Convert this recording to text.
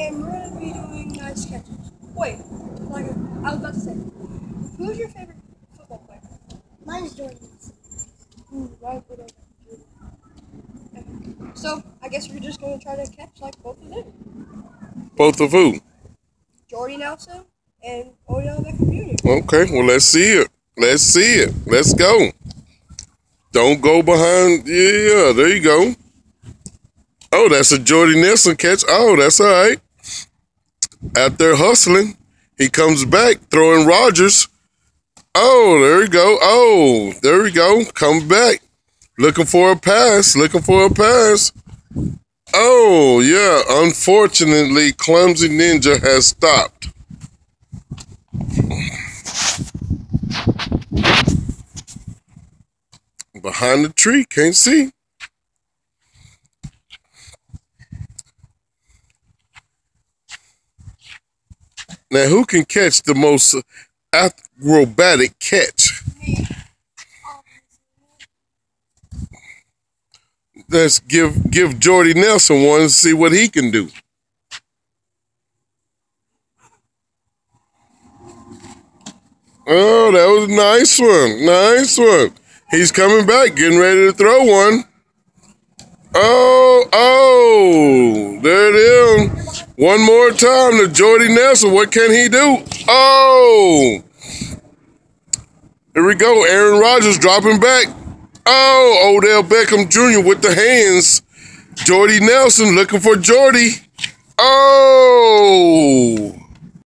and we're gonna be doing uh, nice catches. Wait, like I was about to say, who's your favorite football player? Mine's Jordan. Ooh, right, we Okay. So I guess we're just gonna try to catch like both of them, Both of who? Jordy Nelson and Odell Beckham Jr. Okay, well, let's see it. Let's see it. Let's go. Don't go behind. Yeah, there you go. Oh, that's a Jordy Nelson catch. Oh, that's all right. Out there hustling, he comes back throwing Rodgers. Oh, there you go. Oh, there we go. Come back. Looking for a pass. Looking for a pass. Oh, yeah. Unfortunately, Clumsy Ninja has stopped. Behind the tree, can't see. Now, who can catch the most acrobatic catch? Let's give give Jordy Nelson one and see what he can do. Oh, that was a nice one. Nice one. He's coming back, getting ready to throw one. Oh, oh. One more time to Jordy Nelson. What can he do? Oh, here we go. Aaron Rodgers dropping back. Oh, Odell Beckham Jr. with the hands. Jordy Nelson looking for Jordy. Oh,